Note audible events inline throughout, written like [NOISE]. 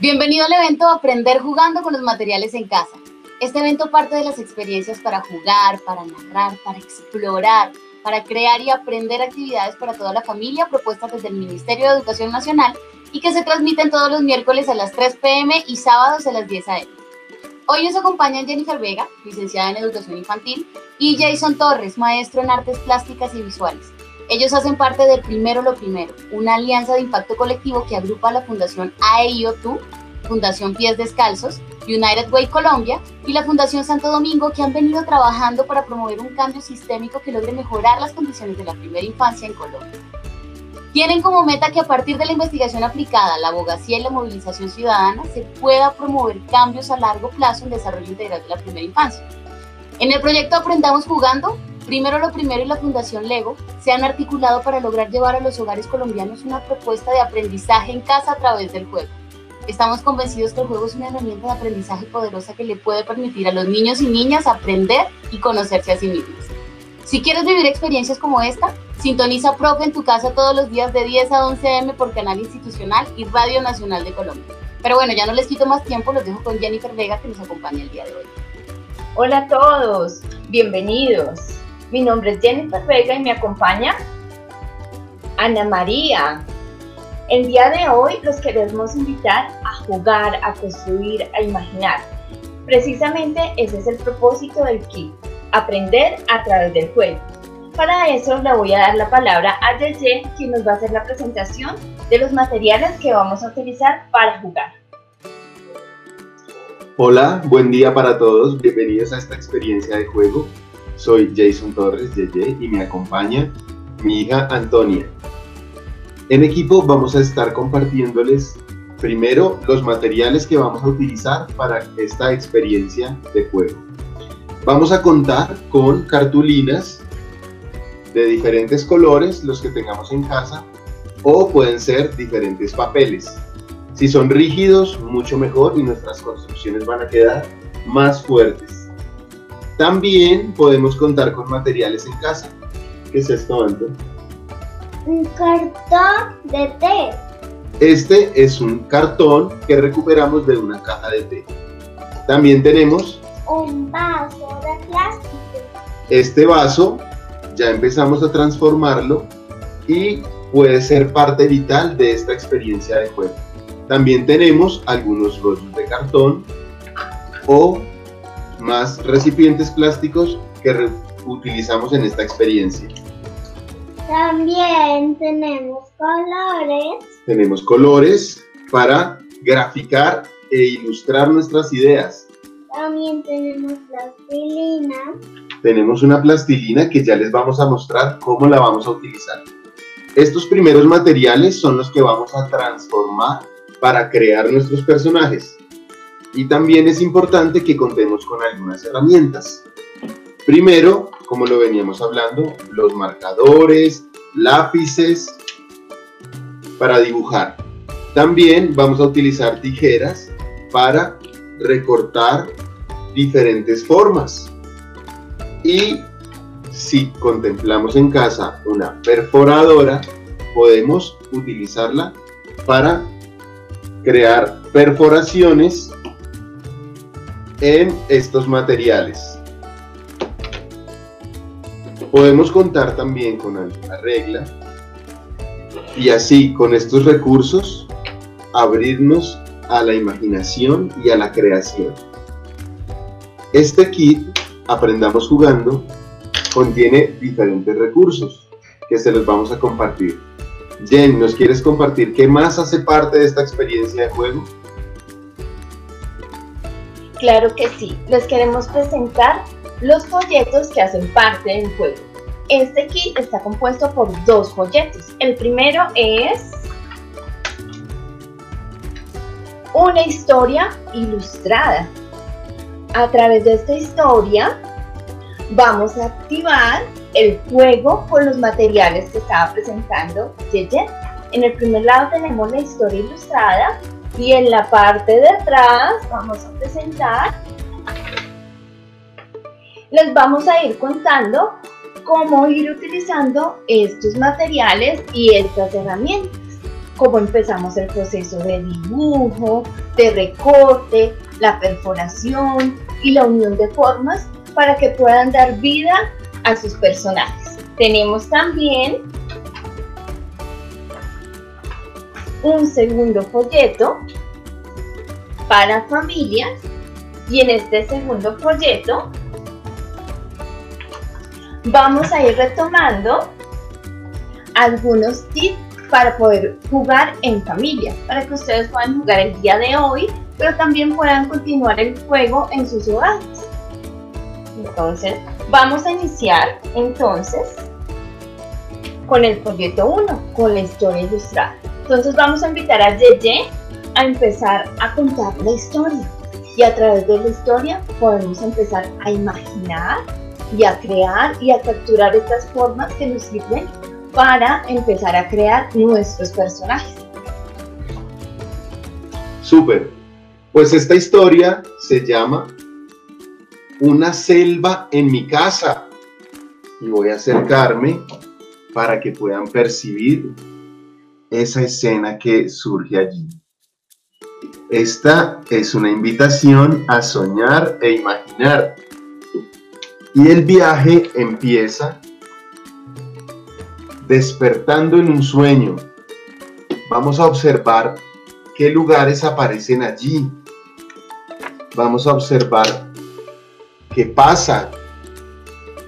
Bienvenido al evento Aprender jugando con los materiales en casa. Este evento parte de las experiencias para jugar, para narrar, para explorar, para crear y aprender actividades para toda la familia propuestas desde el Ministerio de Educación Nacional y que se transmiten todos los miércoles a las 3 pm y sábados a las 10 am. Hoy nos acompañan Jennifer Vega, licenciada en Educación Infantil, y Jason Torres, maestro en Artes Plásticas y Visuales. Ellos hacen parte del Primero lo Primero, una alianza de impacto colectivo que agrupa a la Fundación AEIOTU, Fundación Pies Descalzos, United Way Colombia y la Fundación Santo Domingo que han venido trabajando para promover un cambio sistémico que logre mejorar las condiciones de la primera infancia en Colombia. Tienen como meta que a partir de la investigación aplicada, la abogacía y la movilización ciudadana se pueda promover cambios a largo plazo en el desarrollo integral de la primera infancia. En el proyecto Aprendamos Jugando, Primero lo Primero y la Fundación Lego se han articulado para lograr llevar a los hogares colombianos una propuesta de aprendizaje en casa a través del juego. Estamos convencidos que el juego es una herramienta de aprendizaje poderosa que le puede permitir a los niños y niñas aprender y conocerse a sí mismos. Si quieres vivir experiencias como esta, sintoniza Profe en tu casa todos los días de 10 a 11 am por Canal Institucional y Radio Nacional de Colombia. Pero bueno, ya no les quito más tiempo, los dejo con Jennifer Vega que nos acompaña el día de hoy. Hola a todos, bienvenidos. Mi nombre es Jennifer Vega y me acompaña Ana María. El día de hoy los queremos invitar a jugar, a construir, a imaginar. Precisamente ese es el propósito del kit, aprender a través del juego. Para eso le voy a dar la palabra a Yeye, quien nos va a hacer la presentación de los materiales que vamos a utilizar para jugar. Hola, buen día para todos, bienvenidos a esta experiencia de juego. Soy Jason Torres, Yeye, y me acompaña mi hija Antonia. En equipo vamos a estar compartiéndoles primero los materiales que vamos a utilizar para esta experiencia de juego. Vamos a contar con cartulinas de diferentes colores, los que tengamos en casa, o pueden ser diferentes papeles. Si son rígidos, mucho mejor y nuestras construcciones van a quedar más fuertes. También podemos contar con materiales en casa. ¿Qué es esto, Anton? Un cartón de té. Este es un cartón que recuperamos de una caja de té. También tenemos un vaso de plástico. Este vaso ya empezamos a transformarlo y puede ser parte vital de esta experiencia de juego. También tenemos algunos rollos de cartón o más recipientes plásticos que utilizamos en esta experiencia. También tenemos colores. Tenemos colores para graficar e ilustrar nuestras ideas. También tenemos plastilina. Tenemos una plastilina que ya les vamos a mostrar cómo la vamos a utilizar. Estos primeros materiales son los que vamos a transformar para crear nuestros personajes. Y también es importante que contemos con algunas herramientas. Primero, como lo veníamos hablando, los marcadores, lápices para dibujar. También vamos a utilizar tijeras para recortar diferentes formas. Y si contemplamos en casa una perforadora, podemos utilizarla para crear perforaciones en estos materiales. Podemos contar también con alguna regla y así con estos recursos abrirnos a la imaginación y a la creación. Este kit, Aprendamos Jugando, contiene diferentes recursos que se los vamos a compartir. Jen, ¿nos quieres compartir qué más hace parte de esta experiencia de juego? Claro que sí, les queremos presentar los folletos que hacen parte del juego. Este kit está compuesto por dos folletos. El primero es una historia ilustrada. A través de esta historia vamos a activar el juego con los materiales que estaba presentando Yeye. En el primer lado tenemos la historia ilustrada y en la parte de atrás vamos a presentar, les vamos a ir contando cómo ir utilizando estos materiales y estas herramientas. cómo empezamos el proceso de dibujo, de recorte, la perforación y la unión de formas para que puedan dar vida a sus personajes. Tenemos también un segundo folleto para familias y en este segundo folleto vamos a ir retomando algunos tips para poder jugar en familia, para que ustedes puedan jugar el día de hoy, pero también puedan continuar el juego en sus hogares. Entonces, vamos a iniciar entonces con el folleto 1, con la historia ilustrada. Entonces vamos a invitar a Yeye a empezar a contar la historia. Y a través de la historia podemos empezar a imaginar y a crear y a capturar estas formas que nos sirven para empezar a crear nuestros personajes. Súper. Pues esta historia se llama Una selva en mi casa. Y voy a acercarme para que puedan percibir esa escena que surge allí. Esta es una invitación a soñar e imaginar. Y el viaje empieza despertando en un sueño. Vamos a observar qué lugares aparecen allí. Vamos a observar qué pasa,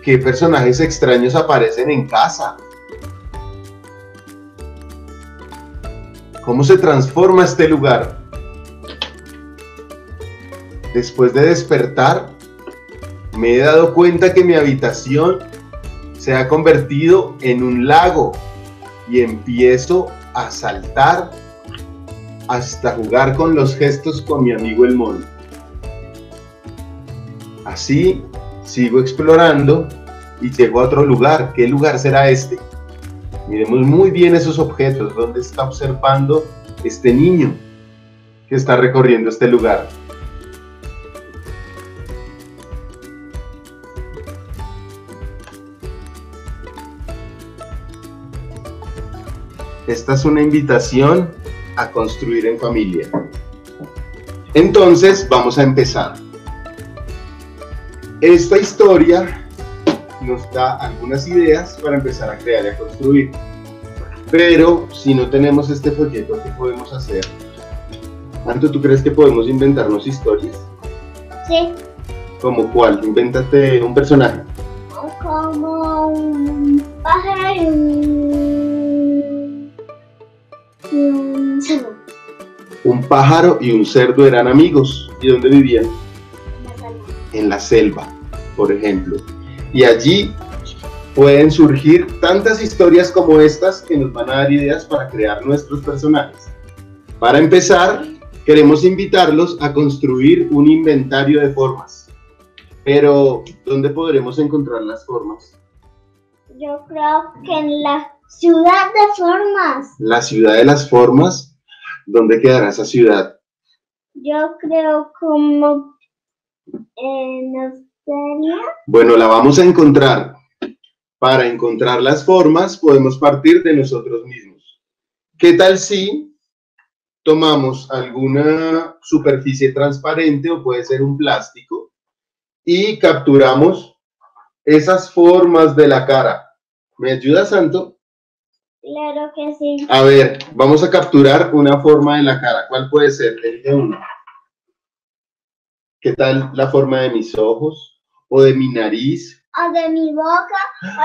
qué personajes extraños aparecen en casa. ¿Cómo se transforma este lugar? Después de despertar, me he dado cuenta que mi habitación se ha convertido en un lago y empiezo a saltar hasta jugar con los gestos con mi amigo el mono. Así sigo explorando y llego a otro lugar. ¿Qué lugar será este? Miremos muy bien esos objetos. ¿Dónde está observando este niño que está recorriendo este lugar? Esta es una invitación a construir en familia. Entonces, vamos a empezar. Esta historia nos da algunas ideas para empezar a crear y a construir. Pero si no tenemos este folleto, ¿qué podemos hacer? Anto, ¿tú crees que podemos inventarnos historias? Sí, ¿Como cuál? Invéntate un personaje. como un pájaro y un... y un cerdo. Un pájaro y un cerdo eran amigos. ¿Y dónde vivían? En la selva, por ejemplo. Y allí pueden surgir tantas historias como estas que nos van a dar ideas para crear nuestros personajes. Para empezar, queremos invitarlos a construir un inventario de formas. Pero, ¿dónde podremos encontrar las formas? Yo creo que en la ciudad de formas. La ciudad de las formas. ¿Dónde quedará esa ciudad? Yo creo como en Bueno, la vamos a encontrar. Para encontrar las formas podemos partir de nosotros mismos. ¿Qué tal si tomamos alguna superficie transparente o puede ser un plástico y capturamos esas formas de la cara? ¿Me ayuda, Santo? Claro que sí. A ver, vamos a capturar una forma de la cara. ¿Cuál puede ser? Elige uno. ¿Qué tal la forma de mis ojos? ¿O de mi nariz? O de mi boca,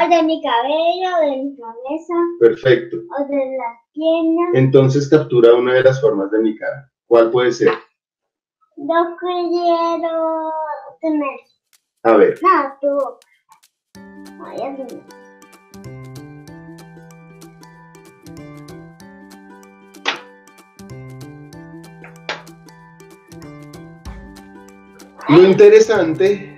o de mi cabello, o de mi cabeza, Perfecto. o de las piernas. Entonces captura una de las formas de mi cara. ¿Cuál puede ser? Yo quiero tener. A ver, No, tu boca. No. Lo interesante.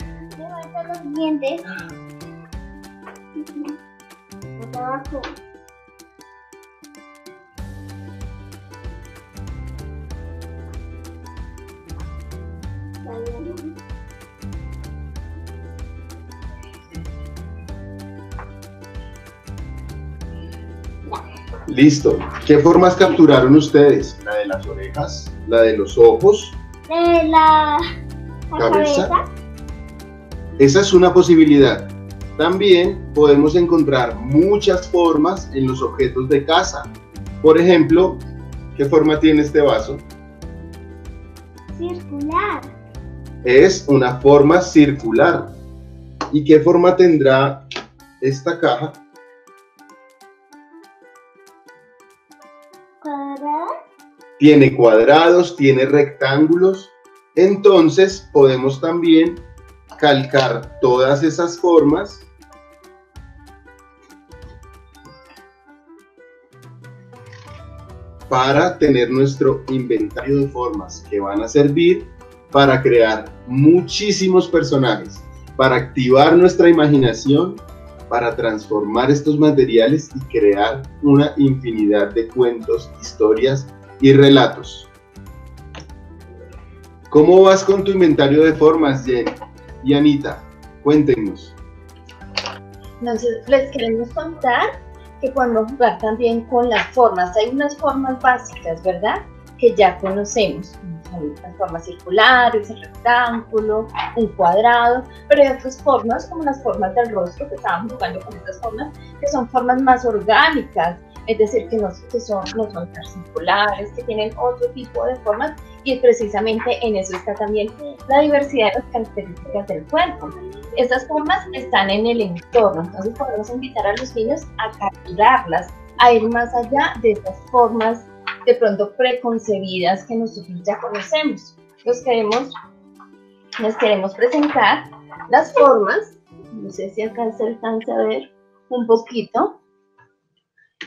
Listo. ¿Qué formas capturaron ustedes? ¿La de las orejas? ¿La de los ojos? De la ¿Cabeza? cabeza. Esa es una posibilidad. También podemos encontrar muchas formas en los objetos de casa. Por ejemplo, ¿qué forma tiene este vaso? Circular. Es una forma circular. ¿Y qué forma tendrá esta caja? Cuadrada. Tiene cuadrados, tiene rectángulos. Entonces podemos también calcar todas esas formas para tener nuestro inventario de formas que van a servir para crear muchísimos personajes, para activar nuestra imaginación, para transformar estos materiales y crear una infinidad de cuentos, historias y relatos. ¿Cómo vas con tu inventario de formas, Jenny y Anita? Cuéntenos. Entonces, les queremos contar que podemos jugar también con las formas. Hay unas formas básicas, ¿verdad? Que ya conocemos. Las formas circulares, el rectángulo, un cuadrado, pero hay otras formas, como las formas del rostro, que estábamos jugando con estas formas, que son formas más orgánicas, es decir, que no, que son, no son circulares, que tienen otro tipo de formas, y precisamente en eso está también la diversidad de las características del cuerpo. Estas formas están en el entorno, entonces podemos invitar a los niños a capturarlas, a ir más allá de estas formas de pronto preconcebidas que nosotros ya conocemos. Los queremos, queremos presentar las formas, no sé si acá se alcanza a ver un poquito,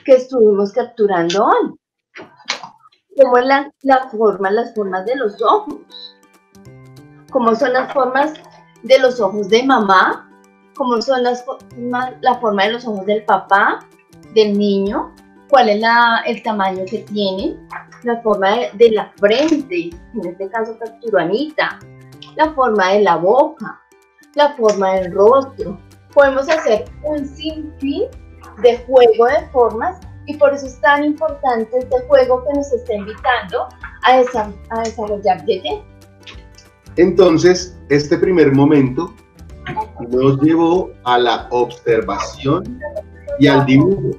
que estuvimos capturando hoy. Como es la, la forma, las formas de los ojos, como son las formas de los ojos de mamá, como son las la forma de los ojos del papá, del niño, cuál es la, el tamaño que tiene, la forma de, de la frente, en este caso capturó Anita, la forma de la boca, la forma del rostro. Podemos hacer un sinfín de juego de formas y por eso es tan importante este juego que nos está invitando a, desa- a desarrollar Yeye. Entonces, este primer momento nos llevó a la observación y al dibujo.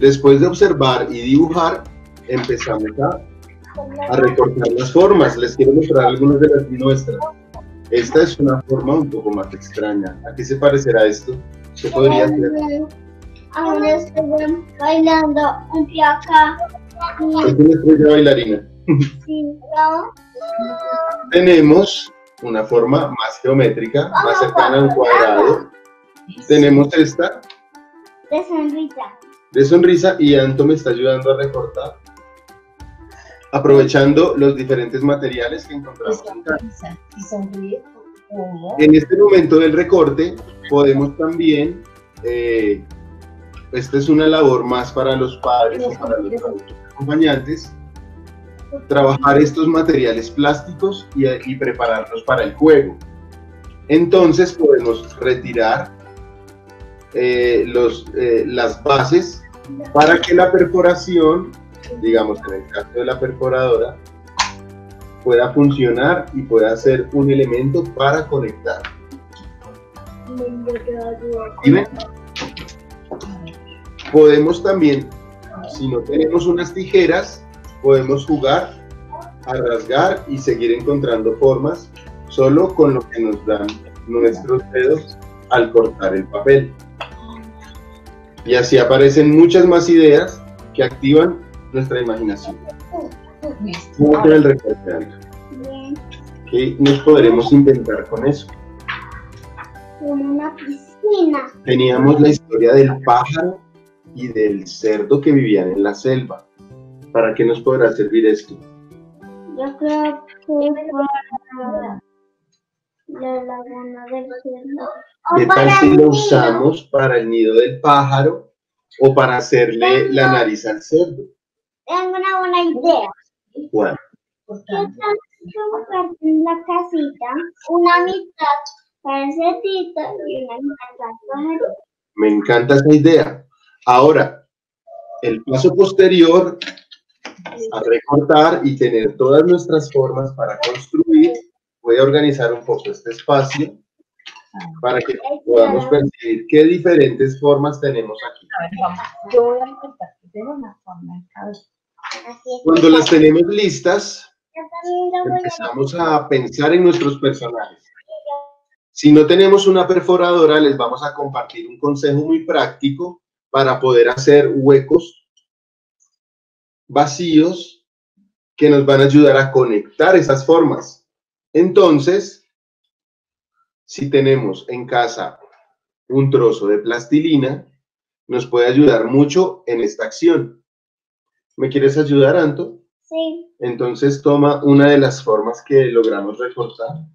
Después de observar y dibujar, empezamos a, a recortar las formas. Les quiero mostrar algunas de las nuestras. Esta es una forma un poco más extraña. ¿A qué se parecerá esto? ¿Qué podría ser? Ahora estoy bailando un pie acá. Es una estrella bailarina. [LAUGHS] Sí, ¿no? Tenemos una forma más geométrica, más cercana a un cuadrado. Tenemos esta De sonrisa. de sonrisa y Anto me está ayudando a recortar, aprovechando los diferentes materiales que encontramos En este momento del recorte podemos también, eh, esta es una labor más para los padres o para los adultos acompañantes, trabajar estos materiales plásticos y, y prepararlos para el juego. Entonces podemos retirar eh, los, eh, las bases para que la perforación, digamos en el caso de la perforadora, pueda funcionar y pueda ser un elemento para conectar. ¿Sí ven? Podemos también, si no tenemos unas tijeras, podemos jugar a rasgar y seguir encontrando formas solo con lo que nos dan nuestros dedos al cortar el papel. Y así aparecen muchas más ideas que activan nuestra imaginación. ¿Cómo el. ¿Qué nos podremos inventar con eso? Una piscina. Teníamos la historia del pájaro y del cerdo que vivían en la selva. ¿Para qué nos podrá servir esto? Yo creo que para la laguna del cielo. ¿Qué tal si lo usamos para el nido del pájaro o para hacerle la nariz al cerdo? Tengo una buena idea. Bueno, ¿Qué tal si la casita? Una mitad para el cerdito y una mitad para el pajarito. me encanta esa idea. Ahora, El paso posterior a recortar y tener todas nuestras formas para construir, voy a organizar un poco este espacio para que podamos percibir qué diferentes formas tenemos aquí. A ver, vamos. Yo voy a intentar una forma. Cuando las tenemos listas, empezamos a pensar en nuestros personajes. Si no tenemos una perforadora, les vamos a compartir un consejo muy práctico para poder hacer huecos vacíos que nos van a ayudar a conectar esas formas. Entonces, si tenemos en casa un trozo de plastilina, nos puede ayudar mucho en esta acción. ¿Me quieres ayudar, Anto? Sí. Entonces toma una de las formas que logramos recortar.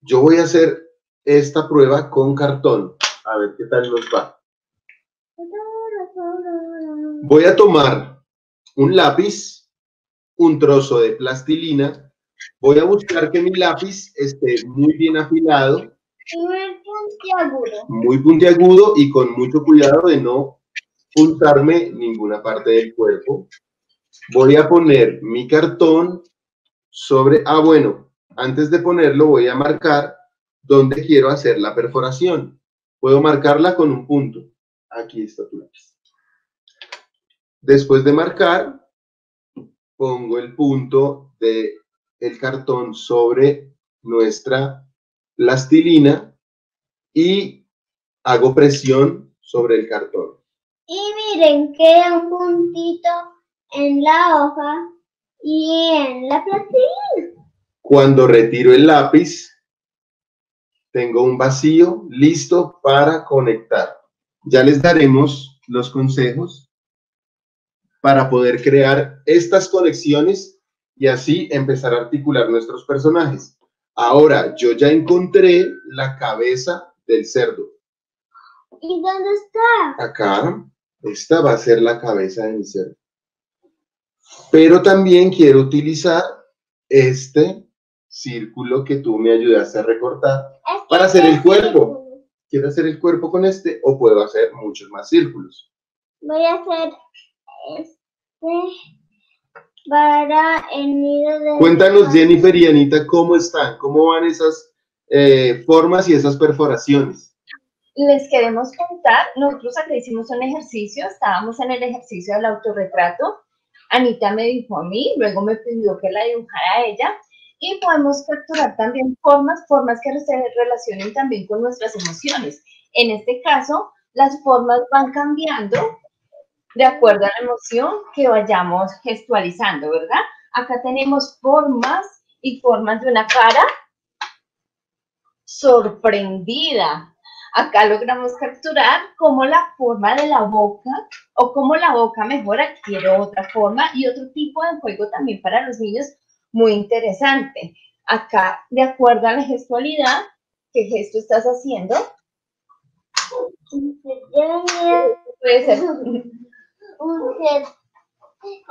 Yo voy a hacer esta prueba con cartón. A ver qué tal nos va. Voy a tomar un lápiz, un trozo de plastilina. Voy a buscar que mi lápiz esté muy bien afilado, Y muy puntiagudo. muy puntiagudo y con mucho cuidado de no puntarme ninguna parte del cuerpo. Voy a poner mi cartón sobre, ah bueno, antes de ponerlo voy a marcar dónde quiero hacer la perforación. Puedo marcarla con un punto. Aquí está tu lápiz. Después de marcar, pongo el punto de el cartón sobre nuestra plastilina y hago presión sobre el cartón. Y miren, queda un puntito en la hoja y en la plastilina. Cuando retiro el lápiz, tengo un vacío listo para conectar. Ya les daremos los consejos para poder crear estas conexiones y así empezar a articular nuestros personajes. Ahora, yo ya encontré la cabeza del cerdo. ¿Y dónde está? Acá, esta va a ser la cabeza de mi cerdo. Pero también quiero utilizar este círculo que tú me ayudaste a recortar Para hacer el cuerpo. quiero hacer el cuerpo con este o puedo hacer muchos más círculos. Voy a hacer para el nido de... Cuéntanos, Jennifer y Anita, cómo están, cómo van esas eh, formas y esas perforaciones. Les queremos contar, nosotros acá hicimos un ejercicio, estábamos en el ejercicio del autorretrato. Anita me dijo a mí, luego me pidió que la dibujara a ella. Y podemos capturar también formas, formas que se relacionen también con nuestras emociones. En este caso, las formas van cambiando de acuerdo a la emoción que vayamos gestualizando, ¿verdad? Acá tenemos formas y formas de una cara sorprendida. Acá logramos capturar cómo la forma de la boca o cómo la boca mejor adquiere otra forma y otro tipo de juego también para los niños muy interesante. Acá, de acuerdo a la gestualidad, ¿qué gesto estás haciendo? Puede ser Un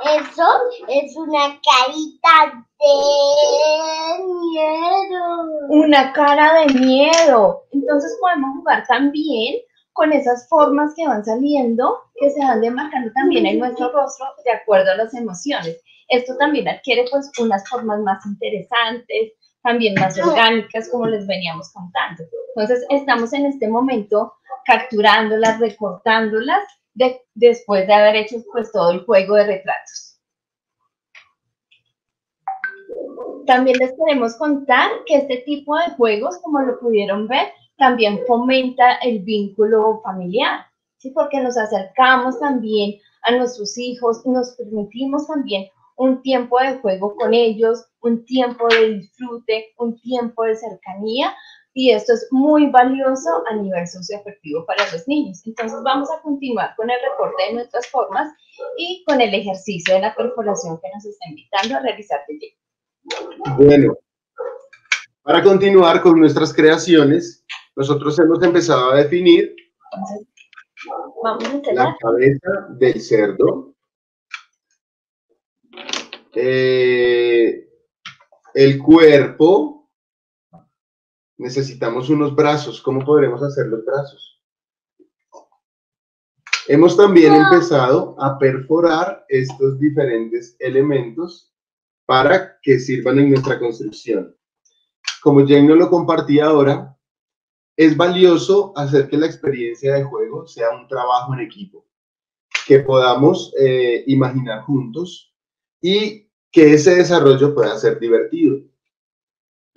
Eso es una carita de miedo. una cara de miedo. Entonces podemos jugar también con esas formas que van saliendo, que se van demarcando también en nuestro rostro de acuerdo a las emociones. Esto también adquiere pues unas formas más interesantes, también más orgánicas, como les veníamos contando. Entonces estamos en este momento capturándolas, recortándolas, de- después de haber hecho pues todo el juego de retratos. También les queremos contar que este tipo de juegos, como lo pudieron ver, también fomenta el vínculo familiar, ¿sí? porque nos acercamos también a nuestros hijos y nos permitimos también un tiempo de juego con ellos, un tiempo de disfrute, un tiempo de cercanía, y esto es muy valioso a nivel socioafectivo para los niños. Entonces vamos a continuar con el reporte de nuestras formas y con el ejercicio de la perforación que nos está invitando a realizar. Bueno, para continuar con nuestras creaciones, nosotros hemos empezado a definir Entonces, vamos a la cabeza del cerdo, eh, el cuerpo, necesitamos unos brazos, ¿cómo podremos hacer los brazos? Hemos también empezado a perforar estos diferentes elementos para que sirvan en nuestra construcción. Como Jane nos lo compartía ahora, es valioso hacer que la experiencia de juego sea un trabajo en equipo, que podamos eh, imaginar juntos y que ese desarrollo pueda ser divertido.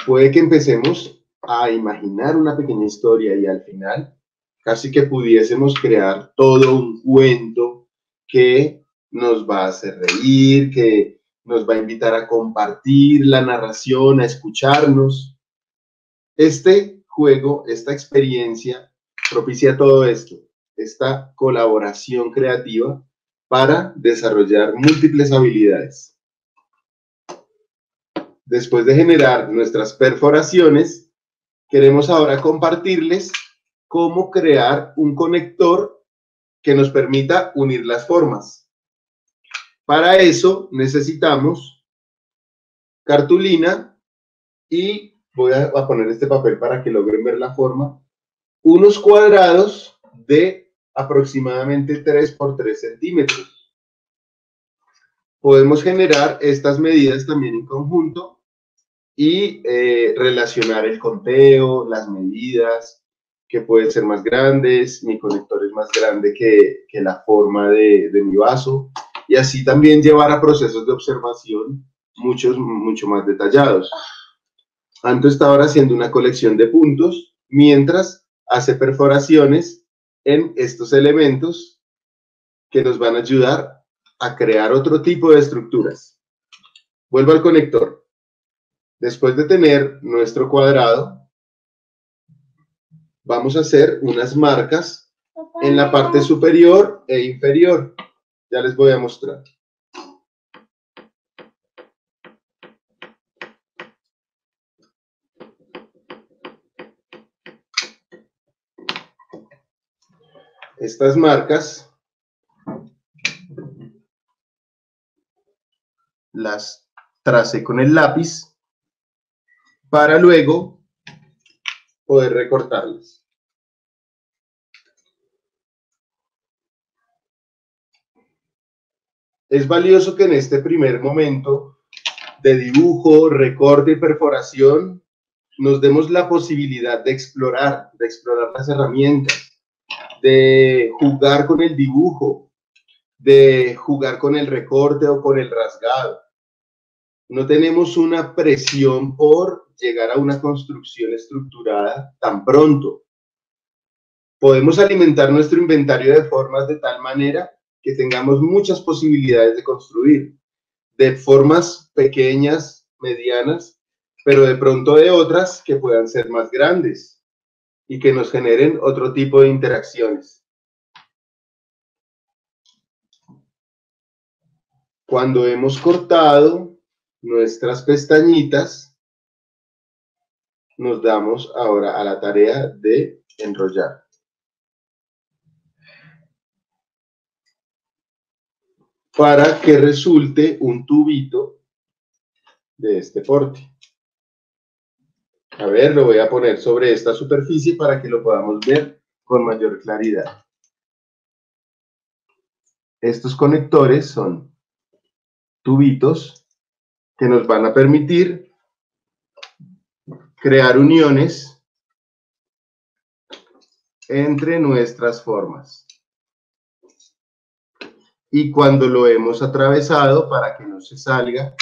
Puede que empecemos a imaginar una pequeña historia y al final casi que pudiésemos crear todo un cuento que nos va a hacer reír, que nos va a invitar a compartir la narración, a escucharnos. Este juego, esta experiencia propicia todo esto, esta colaboración creativa para desarrollar múltiples habilidades. Después de generar nuestras perforaciones, queremos ahora compartirles cómo crear un conector que nos permita unir las formas. Para eso necesitamos cartulina y voy a, poner este papel para que logren ver la forma. Unos cuadrados de aproximadamente 3 por 3 centímetros. Podemos generar estas medidas también en conjunto y eh, relacionar el conteo, las medidas, que pueden ser más grandes, mi conector es más grande que, que la forma de, de, mi vaso, y así también llevar a procesos de observación muchos, mucho más detallados. Anto está ahora haciendo una colección de puntos, mientras hace perforaciones en estos elementos que nos van a ayudar a crear otro tipo de estructuras. Vuelvo al conector. Después de tener nuestro cuadrado, vamos a hacer unas marcas en la parte superior e inferior. Ya les voy a mostrar. Estas marcas las tracé con el lápiz para luego poder recortarlas. Es valioso que en este primer momento de dibujo, recorte y perforación nos demos la posibilidad de explorar, de explorar las herramientas, de jugar con el dibujo, de jugar con el recorte o con el rasgado. No tenemos una presión por llegar a una construcción estructurada tan pronto. Podemos alimentar nuestro inventario de formas de tal manera que tengamos muchas posibilidades de construir, de formas pequeñas, medianas, pero de pronto de otras que puedan ser más grandes y que nos generen otro tipo de interacciones. Cuando hemos cortado nuestras pestañitas, nos damos ahora a la tarea de enrollar. Para que resulte un tubito de este porte. A ver, lo voy a poner sobre esta superficie para que lo podamos ver con mayor claridad. Estos conectores son tubitos que nos van a permitir crear uniones entre nuestras formas. Y cuando lo hemos atravesado, para que no se salga,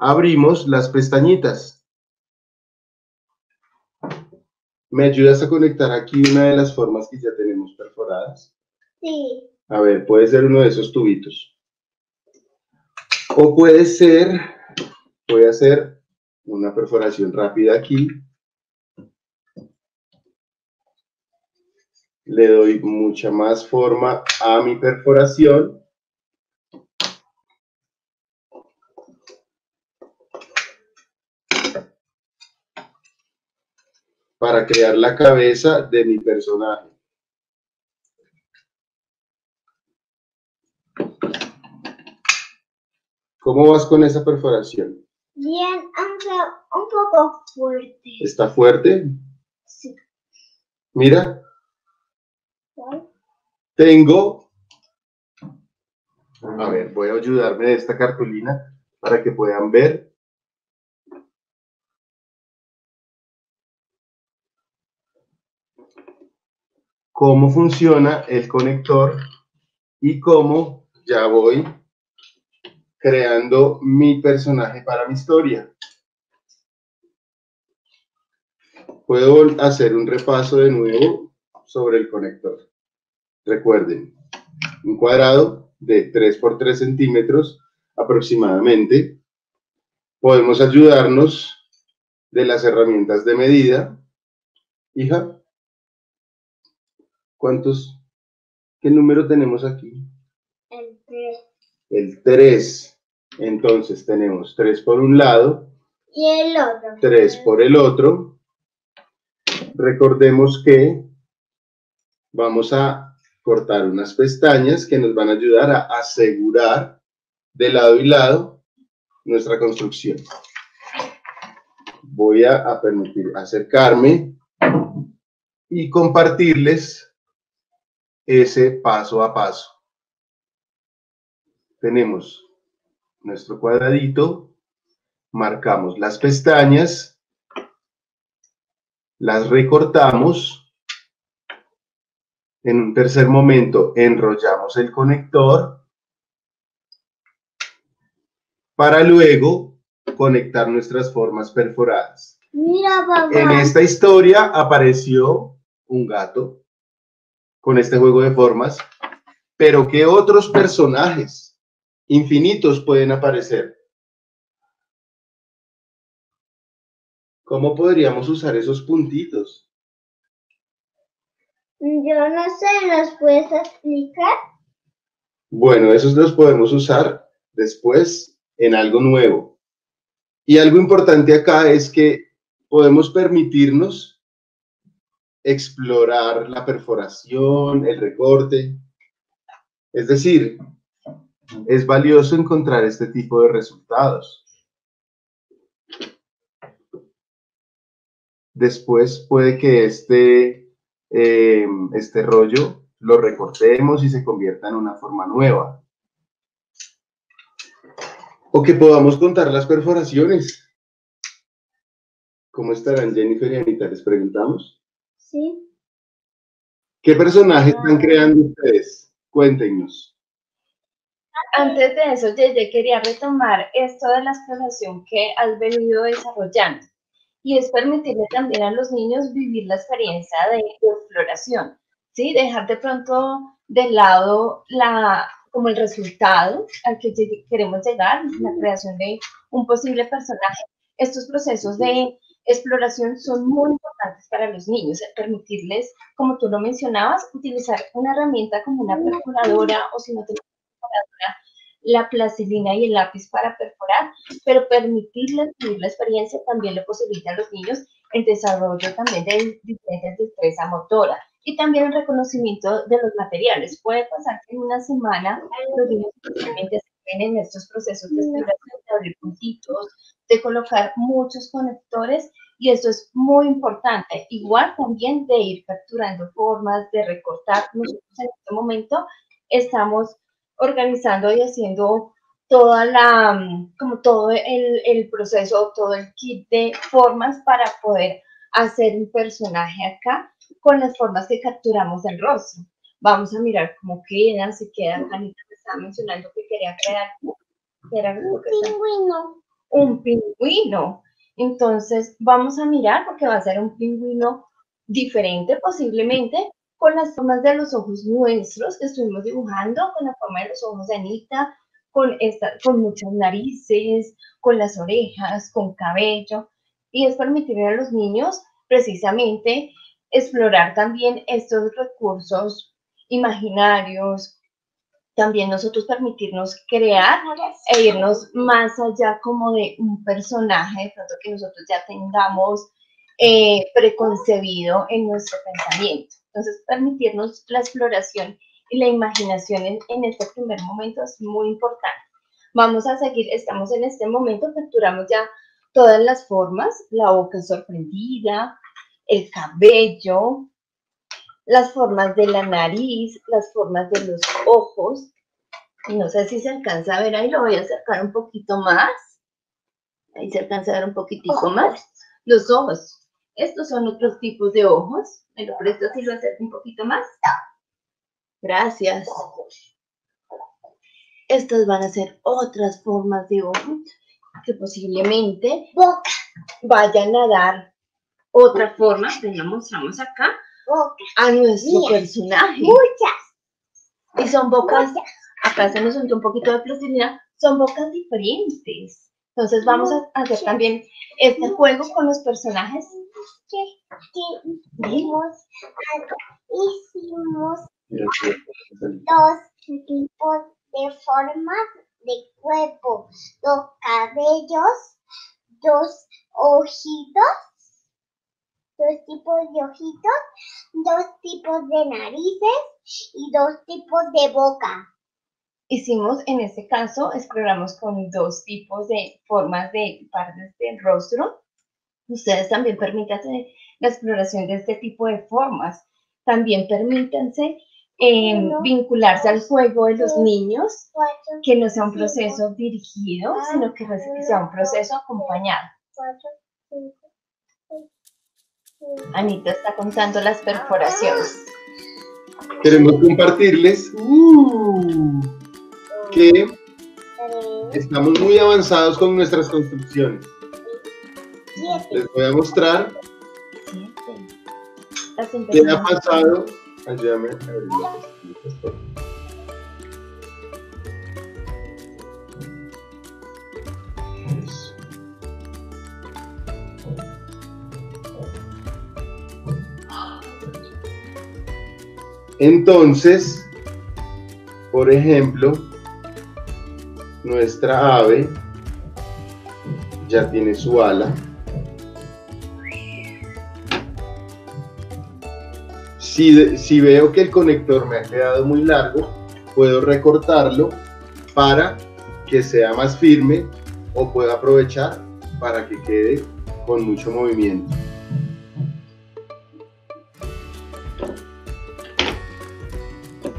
abrimos las pestañitas. ¿Me ayudas a conectar aquí una de las formas que ya tenemos perforadas? Sí. A ver, puede ser uno de esos tubitos. O puede ser, voy a hacer una perforación rápida aquí. Le doy mucha más forma a mi perforación. para crear la cabeza de mi personaje. ¿Cómo vas con esa perforación? Bien, aunque un poco fuerte. ¿Está fuerte? Sí. Mira. tengo, a ver, voy a ayudarme de esta cartulina para que puedan ver. cómo funciona el conector y cómo ya voy creando mi personaje para mi historia. Puedo hacer un repaso de nuevo sobre el conector. Recuerden, un cuadrado de 3 por 3 centímetros aproximadamente. Podemos ayudarnos de las herramientas de medida. Hija, ¿cuántos? ¿Qué número tenemos aquí? El 3. El 3. Entonces tenemos 3 por un lado, Y el otro. 3 por el otro. Recordemos que vamos a cortar unas pestañas que nos van a ayudar a asegurar de lado y lado nuestra construcción. Voy a, a permitir acercarme y compartirles ese paso a paso. Tenemos nuestro cuadradito, marcamos las pestañas, las recortamos. En un tercer momento enrollamos el conector para luego conectar nuestras formas perforadas. Mira, papá. En esta historia apareció un gato con este juego de formas, pero ¿qué otros personajes infinitos pueden aparecer? ¿Cómo podríamos usar esos puntitos? Yo no sé, ¿nos puedes explicar? Bueno, esos los podemos usar después en algo nuevo. Y algo importante acá es que podemos permitirnos explorar la perforación, el recorte. Es decir, es valioso encontrar este tipo de resultados. Después puede que este, eh, este rollo lo recortemos y se convierta en una forma nueva. O que podamos contar las perforaciones. ¿Cómo estarán Jennifer y Anita? Les preguntamos. Sí. ¿Qué personajes están creando ustedes? Cuéntenos. Antes de eso, Yeye, quería retomar esto de la exploración que has venido desarrollando. Y es permitirle también a los niños vivir la experiencia de, de exploración, ¿sí? Dejar de pronto de lado la, como el resultado al que queremos llegar, la creación de un posible personaje. Estos procesos de exploración son muy importantes para los niños, el permitirles, como tú lo mencionabas, utilizar una herramienta como una perforadora o si no tenemos perforadora, la plastilina y el lápiz para perforar, pero permitirles vivir la experiencia también le posibilita a los niños el desarrollo también de diferentes destreza motora y también el reconocimiento de los materiales. Puede pasar que en una semana los niños ven en estos procesos de exploración, de abrir puntitos, de colocar muchos conectores y esto es muy importante. Igual también de ir capturando formas, de recortar. Nosotros en este momento estamos organizando y haciendo toda la, como todo el, el proceso, todo el kit de formas para poder hacer un personaje acá con las formas que capturamos del rostro. Vamos a mirar cómo quedan, si quedan, Anita me estaba mencionando que quería crear, era está- Pingüino. un pingüino. Entonces, vamos a mirar porque va a ser un pingüino diferente posiblemente con las formas de los ojos nuestros que estuvimos dibujando, con la forma de los ojos de Anita, con, esta, con muchas narices, con las orejas, con cabello. Y es permitirle a los niños precisamente explorar también estos recursos imaginarios, también nosotros permitirnos crear e irnos más allá como de un personaje, de que nosotros ya tengamos eh, preconcebido en nuestro pensamiento. Entonces, permitirnos la exploración y la imaginación en, en este primer momento es muy importante. Vamos a seguir, estamos en este momento, capturamos ya todas las formas, la boca sorprendida, el cabello, las formas de la nariz, las formas de los ojos. No sé si se alcanza a ver, ahí lo voy a acercar un poquito más. Ahí se alcanza a ver un poquitico más. Los ojos. Estos son otros tipos de ojos. ¿Me lo presto si lo acerco un poquito más? Gracias. Estas van a ser otras formas de ojos que posiblemente vayan a dar otra forma. Ven, mostramos acá a nuestro personaje. Muchas. Y son bocas, acá se nos un poquito de plastilina, son bocas diferentes. Entonces vamos a hacer también este juego con los personajes. Hicimos, hicimos dos tipos de formas de cuerpo, dos cabellos, dos ojitos, dos tipos de ojitos, dos tipos de narices y dos tipos de boca. Hicimos, en este caso, exploramos con dos tipos de formas de partes del rostro. Ustedes también permítanse la exploración de este tipo de formas. También permítanse eh, vincularse al juego de los niños, Cuatro, que no sea un proceso dirigido, sino que sea un proceso acompañado. Anita está contando las perforaciones. Queremos compartirles uh, que tres, estamos muy avanzados con nuestras construcciones. Les voy a mostrar qué ha pasado. Ayúdame. Entonces, por ejemplo, nuestra ave ya tiene su ala. Si, si veo que el conector me ha quedado muy largo, puedo recortarlo para que sea más firme o puedo aprovechar para que quede con mucho movimiento.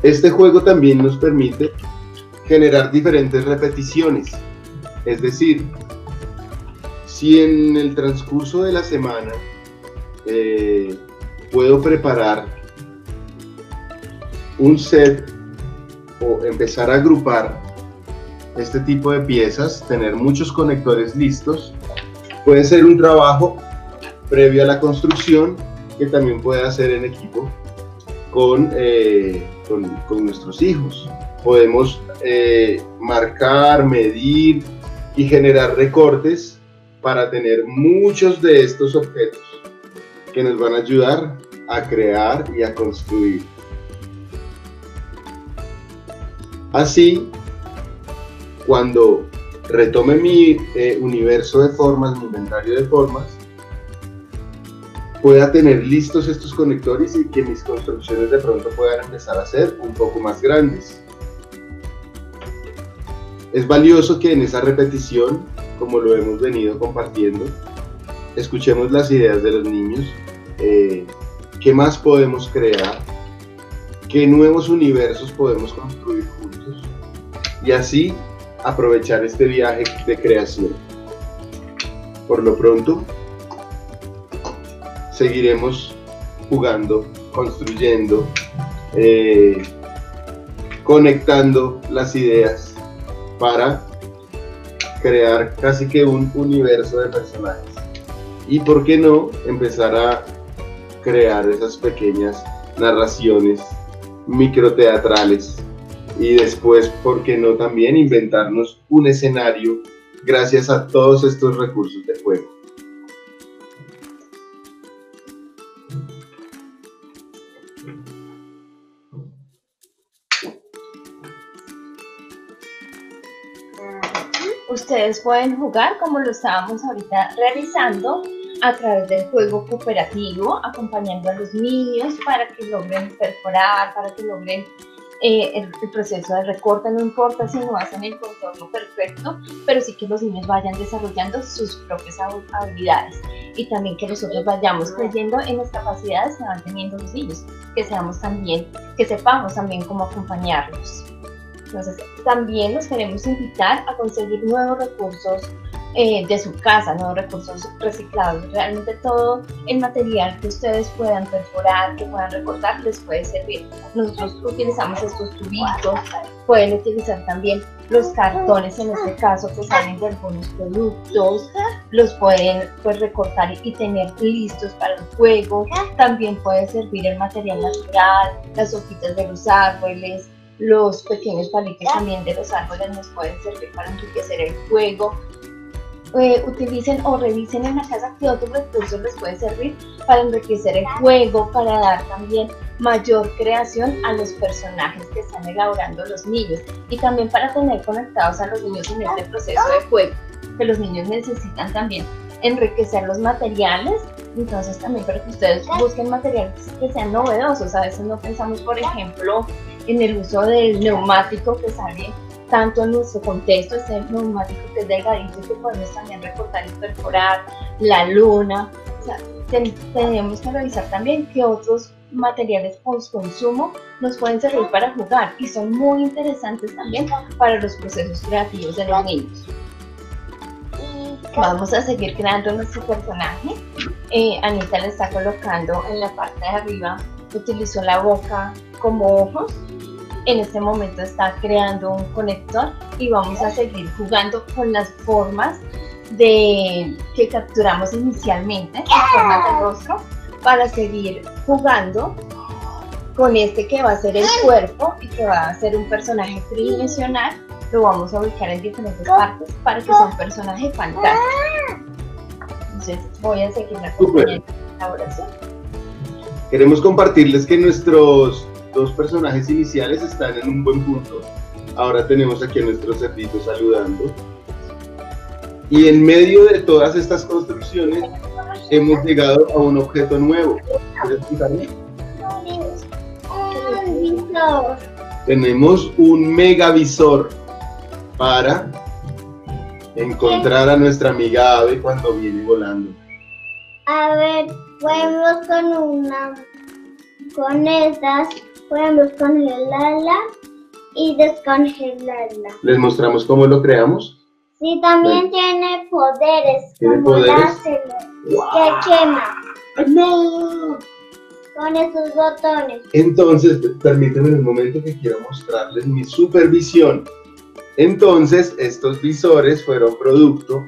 Este juego también nos permite generar diferentes repeticiones. Es decir, si en el transcurso de la semana eh, puedo preparar un set o empezar a agrupar este tipo de piezas, tener muchos conectores listos, puede ser un trabajo previo a la construcción que también puede hacer en equipo con, eh, con, nuestros hijos. Podemos eh, marcar, medir y generar recortes para tener muchos de estos objetos que nos van a ayudar a crear y a construir. Así, cuando retome mi eh, universo de formas, mi inventario de formas, pueda tener listos estos conectores y que mis construcciones de pronto puedan empezar a ser un poco más grandes. Es valioso que en esa repetición, como lo hemos venido compartiendo, escuchemos las ideas de los niños, eh, qué más podemos crear, qué nuevos universos podemos construir y así aprovechar este viaje de creación. Por lo pronto, seguiremos jugando, construyendo, eh, conectando las ideas para crear casi que un universo de personajes. Y por qué no empezar a crear esas pequeñas narraciones microteatrales y después, ¿por qué no también inventarnos un escenario gracias a todos estos recursos de juego? Ustedes pueden jugar como lo estábamos ahorita realizando a través del juego cooperativo, acompañando a los niños para que logren perforar, para que logren eh, el, proceso de recorte, no importa si no hacen el contorno perfecto, pero sí que los niños vayan desarrollando sus propias habilidades y también que nosotros vayamos creyendo en las capacidades que van teniendo los niños, que seamos también, que sepamos también cómo acompañarlos. Entonces, también los queremos invitar a conseguir nuevos recursos eh, de su casa, nuevos recursos reciclados. Realmente todo el material que ustedes puedan perforar, que puedan recortar, les puede servir. Nosotros utilizamos estos tubitos, pueden utilizar también los cartones en este caso que salen de algunos productos, los pueden pues recortar y tener listos para el juego. También puede servir el material natural, las hojitas de los árboles, los pequeños palitos también de los árboles nos pueden servir para enriquecer el juego. Eh, utilicen o revisen en la casa qué otros recursos les puede servir para enriquecer el juego, para dar también mayor creación a los personajes que están elaborando los niños y también para tener conectados a los niños en este proceso de juego, que los niños necesitan también enriquecer los materiales, entonces también para que ustedes busquen materiales que sean novedosos, a veces no pensamos por ejemplo en el uso del neumático que sale tanto en nuestro contexto, este neumático que es delgadito que podemos también recortar y perforar, la luna. Tenemos que revisar también qué otros materiales post consumo nos pueden servir para jugar y son muy interesantes también para los procesos creativos de los niños. Vamos a seguir creando nuestro personaje. Eh, Anita le está colocando en la parte de arriba, utilizó la boca como ojos en este momento está creando un conector y vamos a seguir jugando con las formas de que capturamos inicialmente, las formas de rostro, para seguir jugando con este que va a ser el cuerpo y que va a ser un personaje tridimensional. Lo vamos a ubicar en diferentes partes para que sea un personaje fantástico. Entonces voy a seguir la colaboración. Queremos compartirles que nuestros dos personajes iniciales están en un buen punto. Ahora tenemos aquí a nuestro cerdito saludando. Y en medio de todas estas construcciones hemos llegado a un objeto nuevo. Tenemos un megavisor para encontrar a nuestra amiga ave cuando viene volando. A ver, podemos con una, con estas podemos congelarla y descongelarla. ¿Les mostramos cómo lo creamos? Sí, también tiene poderes. ¿Tiene como poderes? que quema. ¡No! Con esos botones. Entonces, permítanme un momento que quiero mostrarles mi supervisión. Entonces, estos visores fueron producto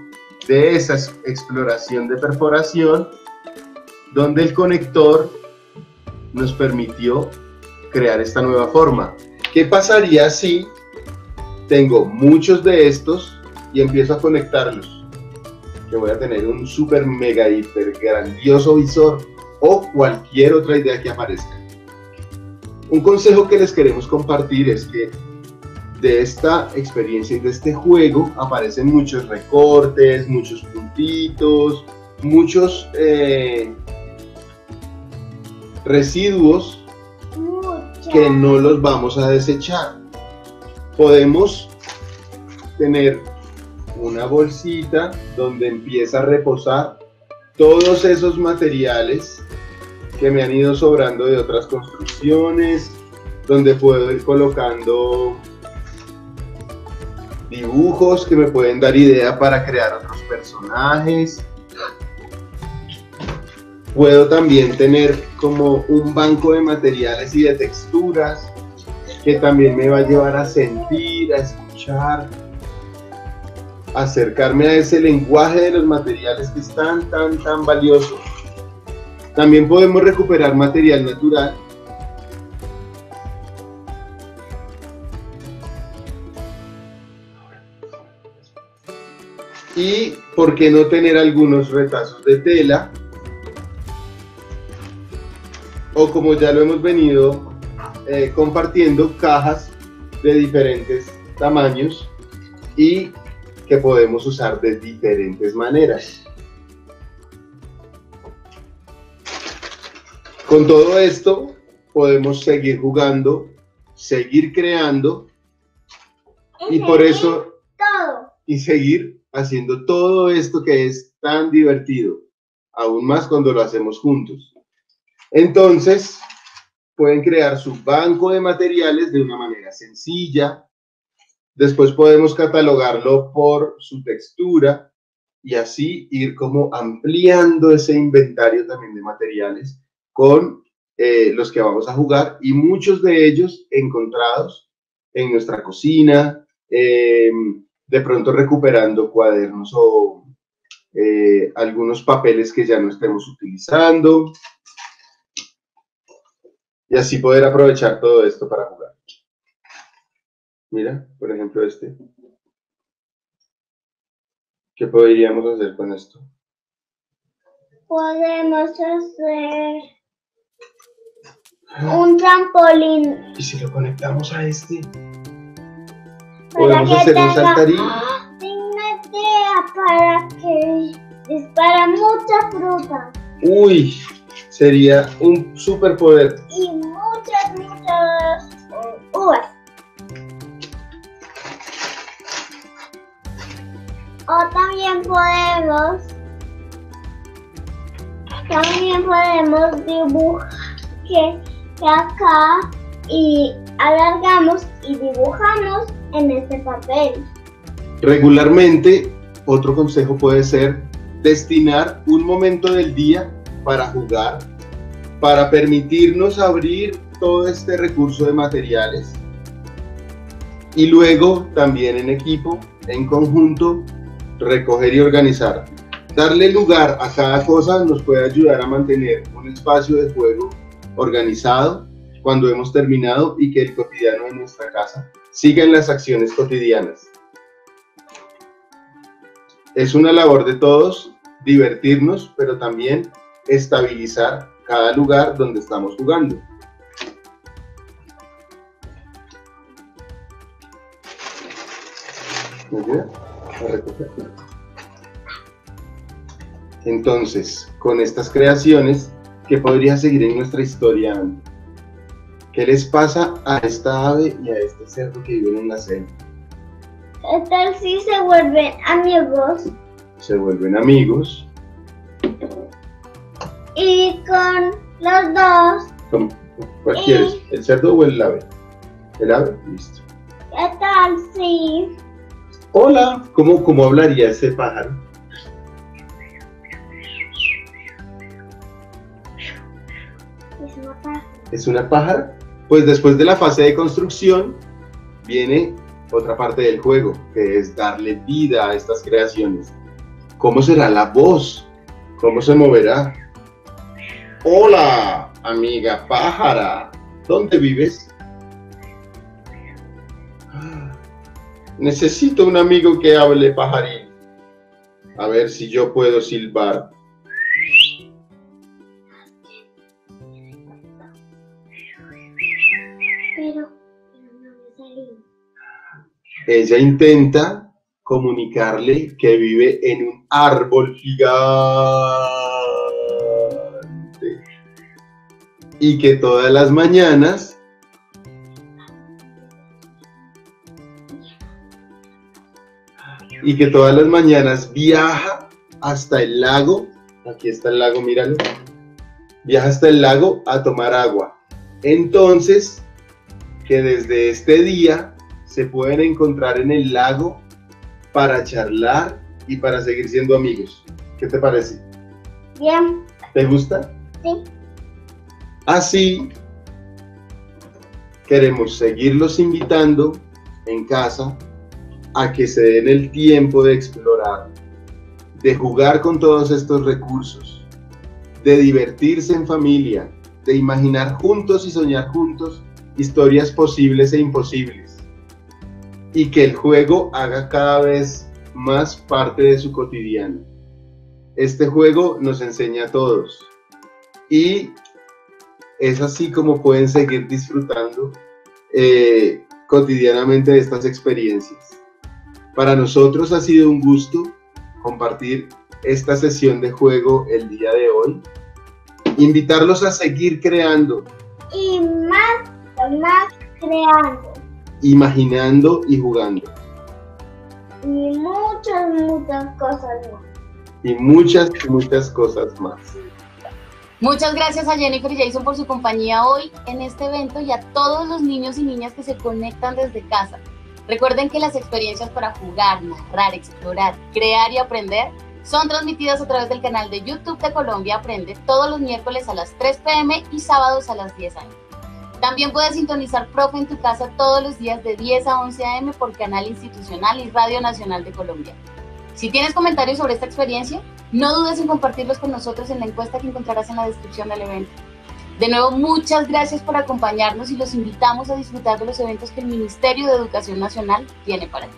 de esa exploración de perforación donde el conector nos permitió crear esta nueva forma. ¿Qué pasaría si tengo muchos de estos y empiezo a conectarlos? Que voy a tener un super mega hiper grandioso visor o cualquier otra idea que aparezca. Un consejo que les queremos compartir es que de esta experiencia y de este juego aparecen muchos recortes, muchos puntitos, muchos eh, residuos que no los vamos a desechar. Podemos tener una bolsita donde empieza a reposar todos esos materiales que me han ido sobrando de otras construcciones, donde puedo ir colocando dibujos que me pueden dar idea para crear otros personajes. Puedo también tener como un banco de materiales y de texturas que también me va a llevar a sentir, a escuchar, acercarme a ese lenguaje de los materiales que es tan, tan, tan valioso. También podemos recuperar material natural y por qué no tener algunos retazos de tela o como ya lo hemos venido eh, compartiendo, cajas de diferentes tamaños y que podemos usar de diferentes maneras. Con todo esto podemos seguir jugando seguir creando y por eso y seguir haciendo todo esto que es tan divertido, aún más cuando lo hacemos juntos. Entonces, pueden crear su banco de materiales de una manera sencilla. Después podemos catalogarlo por su textura y así ir como ampliando ese inventario también de materiales con eh, los que vamos a jugar y muchos de ellos encontrados en nuestra cocina, eh, de pronto recuperando cuadernos o eh, algunos papeles que ya no estemos utilizando y así poder aprovechar todo esto para jugar. Mira, por ejemplo, este. ¿Qué podríamos hacer con esto? Podemos hacer un trampolín ¿Y si lo conectamos a este? ¿Podemos hacer un saltarín? una idea para que dispara mucha fruta Uy, sería un superpoder. Podemos, también podemos dibujar acá y alargamos y dibujamos en este papel. Regularmente, otro consejo puede ser destinar un momento del día para jugar, para permitirnos abrir todo este recurso de materiales y luego también en equipo, en conjunto, recoger y organizar. Darle lugar a cada cosa nos puede ayudar a mantener un espacio de juego organizado cuando hemos terminado y que el cotidiano de nuestra casa siga en las acciones cotidianas. Es una labor de todos divertirnos, pero también estabilizar cada lugar donde estamos jugando. ¿Me ayuda a recoger? Entonces, con estas creaciones, ¿qué podría seguir en nuestra historia? ¿Qué les pasa a esta ave y a este cerdo que viven en la selva? ¿Qué tal si se vuelven amigos Se vuelven amigos. y con los dos, ¿Cómo- ¿Cuál quieres? ¿El cerdo o el ave? ¿El ave? Listo. qué tal si Hola. ¿Cómo, cómo hablaría ese pájaro? ¿Es una pájara? Pues después de la fase de construcción viene otra parte del juego, que es darle vida a estas creaciones. ¿Cómo será la voz? ¿Cómo se moverá? Hola, amiga pájara. ¿Dónde vives? Ah, Necesito un amigo que hable pajarín. A ver si yo puedo silbar. Ella intenta comunicarle que vive en un árbol gigante y que todas las mañanas y que todas las mañanas viaja hasta el lago, aquí está el lago, míralo, viaja hasta el lago a tomar agua. Entonces, que desde este día se pueden encontrar en el lago para charlar y para seguir siendo amigos. ¿Qué te parece? Bien, ¿Te gusta? Sí. Así queremos seguirlos invitando en casa a que se den el tiempo de explorar, de jugar con todos estos recursos, de divertirse en familia, de imaginar juntos y soñar juntos historias posibles e imposibles y que el juego haga cada vez más parte de su cotidiano. Este juego nos enseña a todos y es así como pueden seguir disfrutando eh, cotidianamente de estas experiencias. Para nosotros ha sido un gusto compartir esta sesión de juego el día de hoy. Invitarlos a seguir creando, y más, más creando. Imaginando y jugando. Y muchas, muchas cosas más. Y muchas, muchas cosas más. Muchas gracias a Jennifer y Jason por su compañía hoy en este evento y a todos los niños y niñas que se conectan desde casa. Recuerden que las experiencias para jugar, narrar, explorar, crear y aprender son transmitidas a través del canal de YouTube de Colombia Aprende todos los miércoles a las 3 pm y sábados a las 10 am. También puedes sintonizar Profe en tu casa todos los días de 10 a 11 am por Canal Institucional y Radio Nacional de Colombia. Si tienes comentarios sobre esta experiencia, no dudes en compartirlos con nosotros en la encuesta que encontrarás en la descripción del evento. De nuevo, muchas gracias por acompañarnos y los invitamos a disfrutar de los eventos que el Ministerio de Educación Nacional tiene para ti.